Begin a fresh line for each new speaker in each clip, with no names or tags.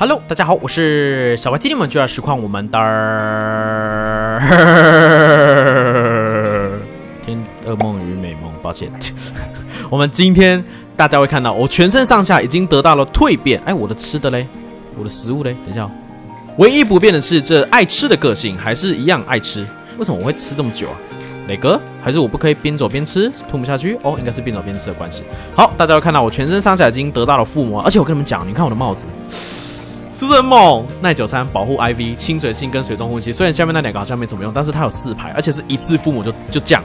Hello，大家好，我是小白，今天我们就要实况我们的 天噩梦与美梦。抱歉，我们今天大家会看到我全身上下已经得到了蜕变。哎，我的吃的嘞，我的食物嘞，等一下。唯一不变的是这爱吃的个性，还是一样爱吃。为什么我会吃这么久啊？磊哥，还是我不可以边走边吃，吞不下去？哦，应该是边走边吃的关系。好，大家会看到我全身上下已经得到了附魔，而且我跟你们讲，你看我的帽子。是不是很猛？耐久三保护 IV 清水性跟水中呼吸，虽然下面那两个好像没怎么用，但是它有四排，而且是一次附魔就就降，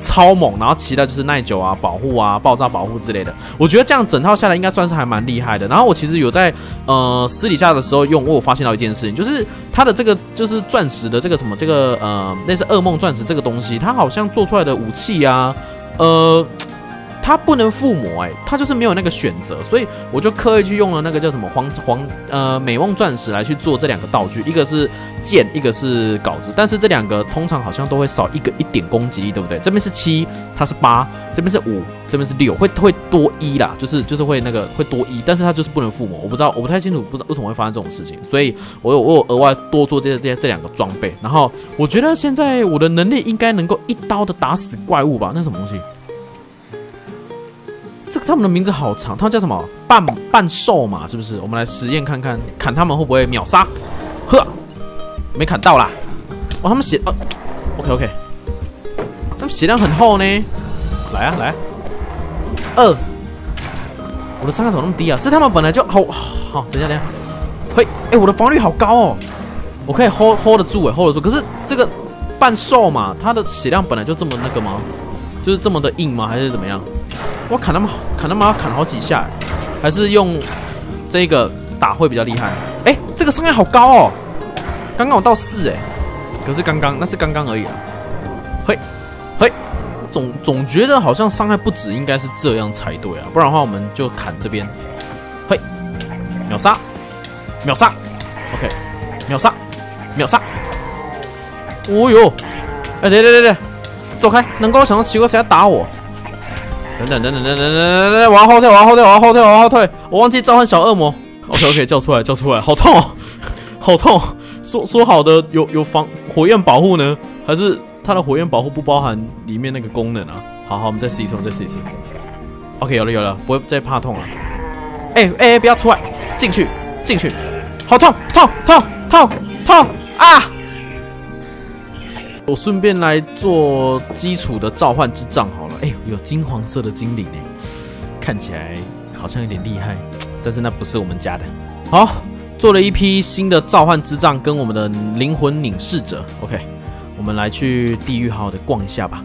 超猛。然后其他就是耐久啊、保护啊、爆炸保护之类的。我觉得这样整套下来应该算是还蛮厉害的。然后我其实有在呃私底下的时候用，我有发现到一件事情，就是它的这个就是钻石的这个什么这个呃类似噩梦钻石这个东西，它好像做出来的武器啊，呃。它不能附魔，哎，它就是没有那个选择，所以我就刻意去用了那个叫什么黄黄呃美梦钻石来去做这两个道具，一个是剑，一个是稿子，但是这两个通常好像都会少一个一点攻击力，对不对？这边是七，它是八，这边是五，这边是六，会会多一啦，就是就是会那个会多一，但是它就是不能附魔，我不知道，我不太清楚，不知道为什么会发生这种事情，所以我有我有额外多做这些这些这两个装备，然后我觉得现在我的能力应该能够一刀的打死怪物吧？那什么东西？他们的名字好长，他们叫什么？半半兽嘛，是不是？我们来实验看看，砍他们会不会秒杀？呵，没砍到啦。哇，他们血，呃，OK OK，他们血量很厚呢。来啊来，二，我的伤害怎么那么低啊？是他们本来就好好。等一下等一下，嘿，哎，我的防御好高哦，我可以 hold hold 得住哎，hold 得住。可是这个半兽嘛，他的血量本来就这么那个吗？就是这么的硬吗？还是怎么样？我砍他们，砍他们要砍好几下，还是用这个打会比较厉害？哎，这个伤害好高哦！刚刚我到四哎，可是刚刚那是刚刚而已啊。嘿，嘿，总总觉得好像伤害不止，应该是这样才对啊，不然的话我们就砍这边。嘿，秒杀，秒杀，OK，秒杀，秒杀。哦呦，哎，对对对对，走开！能够想到奇怪谁要打我？等等等等等等等等，我要后退，我要后退，我要后退，我要后退，我忘记召唤小恶魔。OK OK，叫出来，叫出来，好痛，好痛！说说好的有有防火焰保护呢？还是它的火焰保护不包含里面那个功能啊？好好，我们再试一次，我们再试一次。OK，有了有了，不会再怕痛了。哎哎，不要出来，进去进去，好痛痛痛痛痛啊！我顺便来做基础的召唤之杖好了。哎，有金黄色的精灵呢，看起来好像有点厉害，但是那不是我们家的。好，做了一批新的召唤之杖跟我们的灵魂凝视者。OK，我们来去地狱好好的逛一下吧。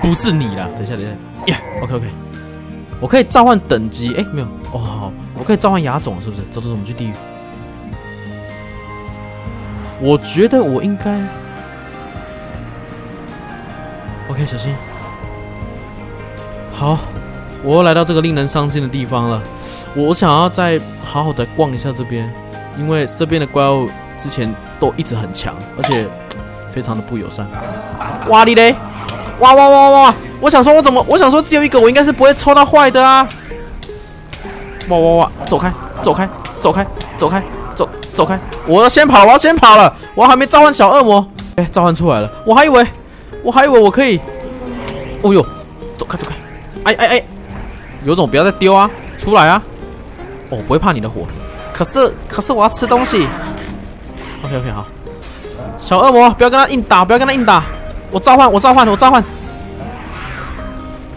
不是你了，等一下等一下。耶，OK OK，我可以召唤等级。哎，没有哦，我可以召唤牙种是不是？走走走，我们去地狱。我觉得我应该。OK，小心。好，我又来到这个令人伤心的地方了。我想要再好好的逛一下这边，因为这边的怪物之前都一直很强，而且非常的不友善。哇哩嘞！哇哇哇哇！我想说，我怎么？我想说，只有一个，我应该是不会抽到坏的啊！哇哇哇！走开，走开，走开，走开，走走开！我要先跑，我要先跑了，我还没召唤小恶魔。哎，召唤出来了，我还以为。我还以为我可以，哦呦，走开走开，哎哎哎，有种不要再丢啊，出来啊！哦，不会怕你的火，可是可是我要吃东西。OK OK 好，小恶魔不要跟他硬打，不要跟他硬打，我召唤我召唤我召唤，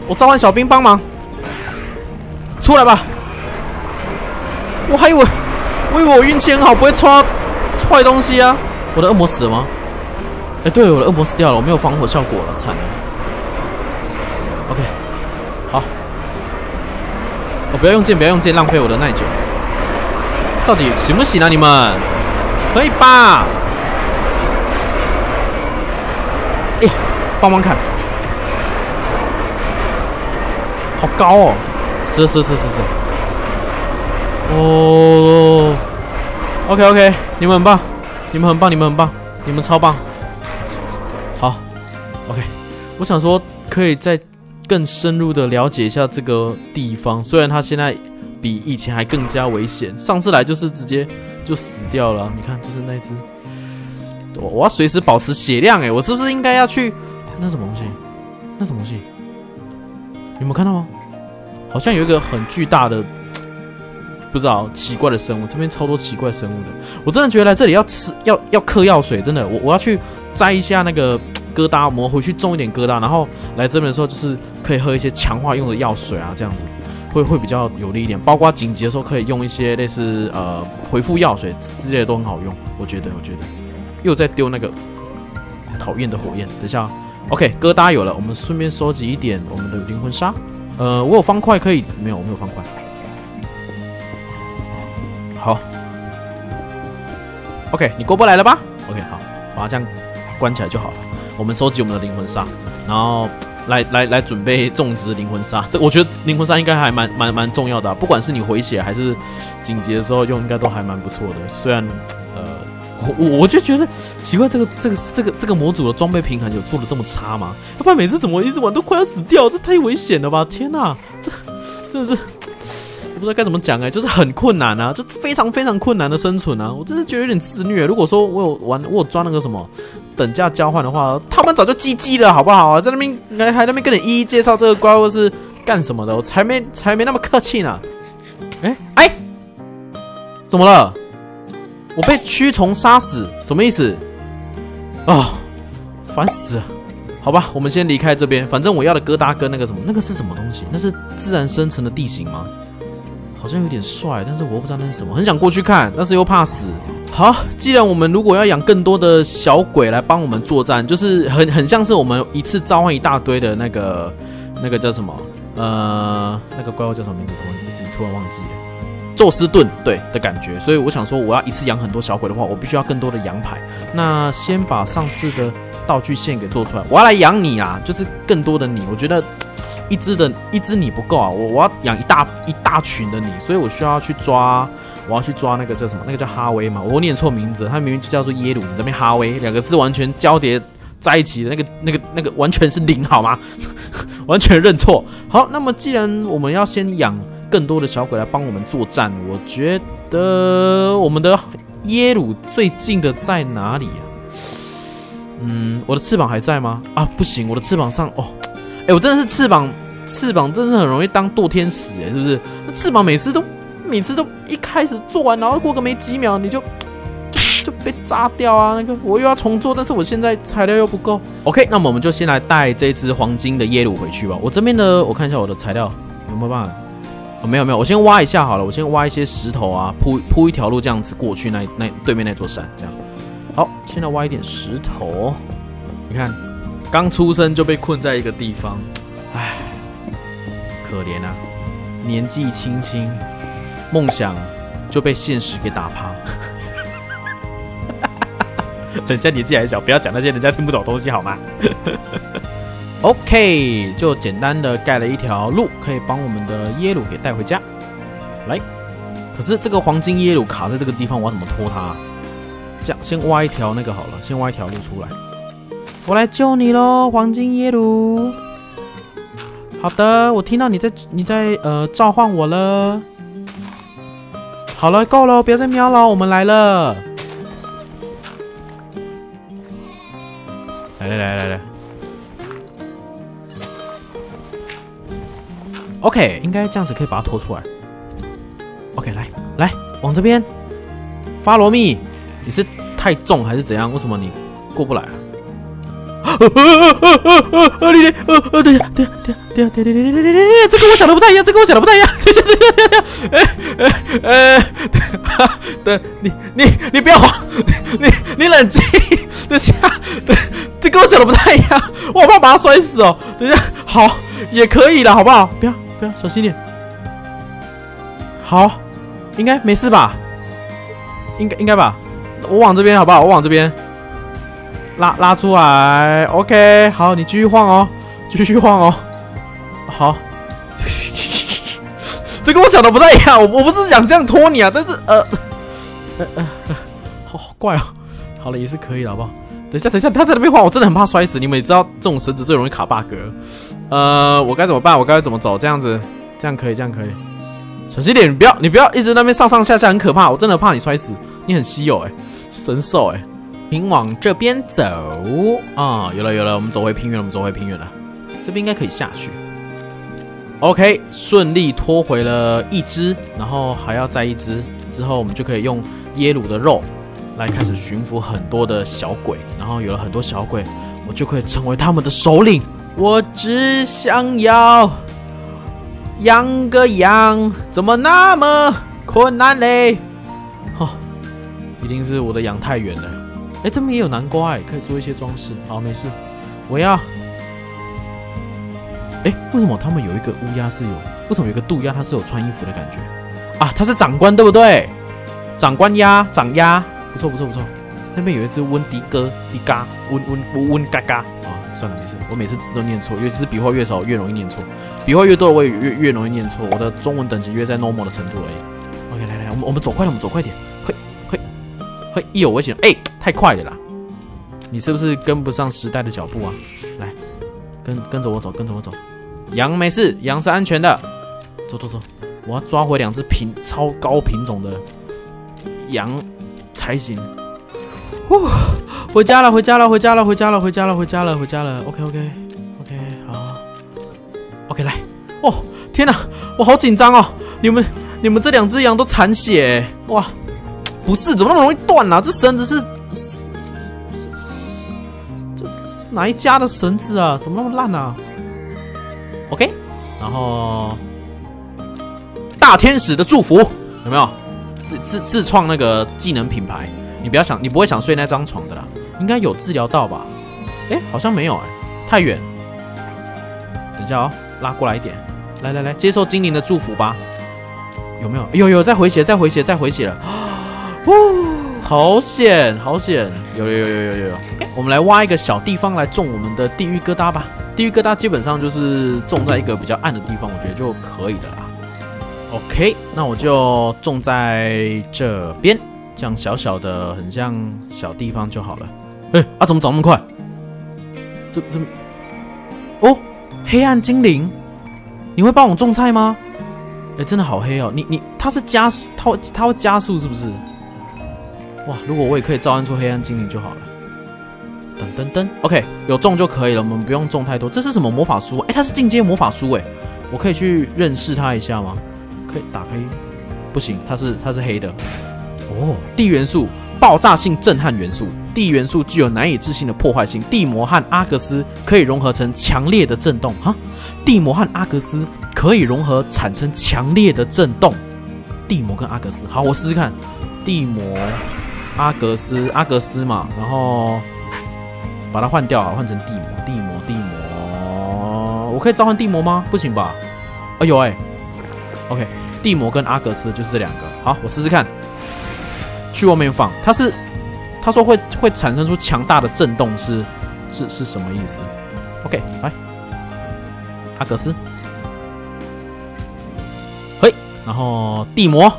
我召唤小兵帮忙，出来吧！我还以为我以为我运气很好，不会抽坏东西啊！我的恶魔死了吗？哎，对，我的恶魔死掉了，我没有防火效果了，惨了。我不要用剑，不要用剑，浪费我的耐久。到底行不行啊？你们可以吧？哎，帮忙砍，好高哦！是是是是是。哦，OK OK，你们很棒，你们很棒，你们很棒，你们超棒。好，OK，我想说可以再更深入的了解一下这个地方。虽然它现在比以前还更加危险。上次来就是直接就死掉了，你看，就是那只。我我要随时保持血量哎，我是不是应该要去？那什么东西？那什么东西？有没有看到吗？好像有一个很巨大的，不知道奇怪的生物。这边超多奇怪生物的，我真的觉得来这里要吃要要嗑药水，真的。我我要去摘一下那个疙瘩我们，回去种一点疙瘩，然后来这边的时候就是可以喝一些强化用的药水啊，这样子会会比较有利一点。包括紧急的时候可以用一些类似呃回复药水之类的都很好用，我觉得，我觉得。又在丢那个讨厌的火焰，等一下。OK，疙瘩有了，我们顺便收集一点我们的灵魂沙。呃，我有方块可以，没有，我没有方块。好，OK，你过不来了吧？OK，好，把它这样关起来就好了。我们收集我们的灵魂沙，然后来来来准备种植灵魂沙。这我觉得灵魂沙应该还蛮蛮蛮重要的，不管是你回血还是紧急的时候用，应该都还蛮不错的。虽然呃。我我就觉得奇怪，这个这个这个这个模组的装备平衡有做的这么差吗？要不然每次怎么一直玩都快要死掉，这太危险了吧！天哪，这真的是我不知道该怎么讲哎，就是很困难啊，就非常非常困难的生存啊！我真的觉得有点自虐。如果说我有玩，我有装那个什么等价交换的话，他们早就 GG 了，好不好？在那边还还那边跟你一一介绍这个怪物是干什么的，我才没才没那么客气呢。哎哎，怎么了？我被蛆虫杀死，什么意思？啊，烦死了！好吧，我们先离开这边。反正我要的疙瘩跟那个什么，那个是什么东西？那是自然生成的地形吗？好像有点帅，但是我又不知道那是什么，很想过去看，但是又怕死。好，既然我们如果要养更多的小鬼来帮我们作战，就是很很像是我们一次召唤一大堆的那个那个叫什么？呃，那个怪物叫什么名字？突然一时突然忘记了。宙斯盾对的感觉，所以我想说，我要一次养很多小鬼的话，我必须要更多的羊排。那先把上次的道具线给做出来，我要来养你啊，就是更多的你。我觉得一只的一只你不够啊，我我要养一大一大群的你，所以我需要去抓，我要去抓那个叫什么？那个叫哈威嘛，我念错名字，他明明就叫做耶鲁，你这边哈威两个字完全交叠在一起的那个那个那个完全是零好吗？完全认错。好，那么既然我们要先养。更多的小鬼来帮我们作战，我觉得我们的耶鲁最近的在哪里啊？嗯，我的翅膀还在吗？啊，不行，我的翅膀上哦，哎，我真的是翅膀，翅膀真是很容易当堕天使哎，是不是？那翅膀每次都每次都一开始做完，然后过个没几秒你就就被炸掉啊！那个我又要重做，但是我现在材料又不够。OK，那么我们就先来带这只黄金的耶鲁回去吧。我这边的我看一下我的材料有没有办法。哦，没有没有，我先挖一下好了，我先挖一些石头啊，铺铺一条路这样子过去那那对面那座山，这样。好，现在挖一点石头。你看，刚出生就被困在一个地方，唉，可怜啊，年纪轻轻，梦想就被现实给打趴。人家年纪还小，不要讲那些人家听不懂东西好吗？OK，就简单的盖了一条路，可以帮我们的耶鲁给带回家。来，可是这个黄金耶鲁卡在这个地方，我要怎么拖它？这样，先挖一条那个好了，先挖一条路出来。我来救你喽，黄金耶鲁。好的，我听到你在你在呃召唤我了。好了，够了，不要再喵了，我们来了。来来来来来。OK，应该这样子可以把它拖出来。OK，来来，往这边。发罗密，你是太重还是怎样？为什么你过不来啊？哦哦哦哦哦哦！你你哦哦，等下等下等下等下等等等等等！这跟我想的不太一样，这跟我想的不太一样。等下等下等下等下！哎哎哎！等等你你你不要慌，你你冷静。等下等这跟我想的不太一样，我怕把他摔死哦。等下好也可以的，好不好？不要不要，小心点。好，应该没事吧？应该应该吧？我往这边，好不好？我往这边。拉拉出来。OK，好，你继续晃哦，继续晃哦。好，这跟我想的不太一样。我我不是想这样拖你啊，但是呃呃呃，好怪哦。好了，也是可以了，好不好？等一下，等一下，他在那边晃，我真的很怕摔死。你们也知道，这种绳子最容易卡 bug。呃，我该怎么办？我该怎么走？这样子，这样可以，这样可以。小心点，你不要你不要一直那边上上下下，很可怕，我真的怕你摔死。你很稀有哎，神兽哎，请往这边走啊！有了有了，我们走回平原了，我们走回平原了，这边应该可以下去。OK，顺利拖回了一只，然后还要再一只，之后我们就可以用耶鲁的肉来开始驯服很多的小鬼，然后有了很多小鬼，我就可以成为他们的首领。我只想要养个羊，怎么那么困难嘞？哦，一定是我的羊太远了。哎，这边也有南瓜哎，可以做一些装饰。好，没事，我要。哎，为什么他们有一个乌鸦是有？为什么有一个渡鸦它是有穿衣服的感觉？啊，它是长官对不对？长官鸭，长鸭，不错不错不错。那边有一只温迪哥，迪嘎，温温温嘎嘎。啊，算了没事，我每次字都念错，尤其是笔画越少越容易念错，笔画越多我也越越容易念错。我的中文等级约在 normal 的程度而已。OK，来来，我们我们走快点，我们走快点，会一有危险，哎，太快了啦！你是不是跟不上时代的脚步啊？来，跟跟着我走，跟着我走。羊没事，羊是安全的。走走走，我要抓回两只品超高品种的羊才行。呼，回家了，回家了，回家了，回家了，回家了，回家了，回家了。OK OK OK，好。OK 来。哦，天哪，我好紧张哦！你们你们这两只羊都残血，哇！不是，怎么那么容易断呢？这绳子是是是，这是哪一家的绳子啊？怎么那么烂啊？OK，然后大天使的祝福有没有？自自自创那个技能品牌，你不要想，你不会想睡那张床的啦。应该有治疗到吧？哎，好像没有哎，太远。等一下哦，拉过来一点。来来来，接受精灵的祝福吧。有没有？有有，再回血，再回血，再回血了。哦，好险，好险！有有有有有有有。我们来挖一个小地方来种我们的地狱疙瘩吧。地狱疙瘩基本上就是种在一个比较暗的地方，我觉得就可以的啦。OK，那我就种在这边，这样小小的很像小地方就好了。哎，啊，怎么长那么快？这这，哦，黑暗精灵，你会帮我种菜吗？哎，真的好黑哦！你你，它是加速，它它会加速是不是？哇，如果我也可以召唤出黑暗精灵就好了。噔噔噔，OK，有中就可以了，我们不用中太多。这是什么魔法书？哎，它是进阶魔法书，哎，我可以去认识它一下吗？可以打开？不行，它是它是黑的。哦，地元素，爆炸性震撼元素。地元素具有难以置信的破坏性。地魔和阿格斯可以融合成强烈的震动。哈，地魔和阿格斯可以融合产生强烈的震动。地魔跟阿格斯，好，我试试看。地魔，阿格斯，阿格斯嘛，然后。把它换掉，换成地魔，地魔，地魔。我可以召唤地魔吗？不行吧？哎呦哎，OK，地魔跟阿格斯就是这两个。好，我试试看。去外面放，它是他说会会产生出强大的震动，是是是什么意思？OK，来，阿格斯，嘿，然后地魔，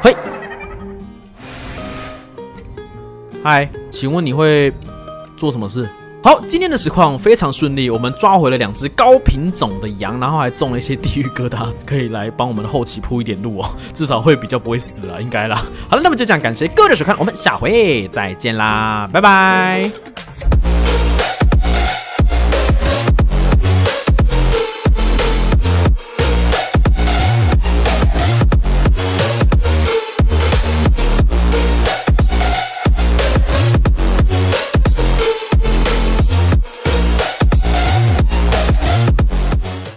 嘿，嗨，请问你会？做什么事？好，今天的实况非常顺利，我们抓回了两只高品种的羊，然后还种了一些地狱疙瘩，可以来帮我们的后期铺一点路哦，至少会比较不会死了，应该啦。好了，那么就这样，感谢各位的收看，我们下回再见啦，拜拜。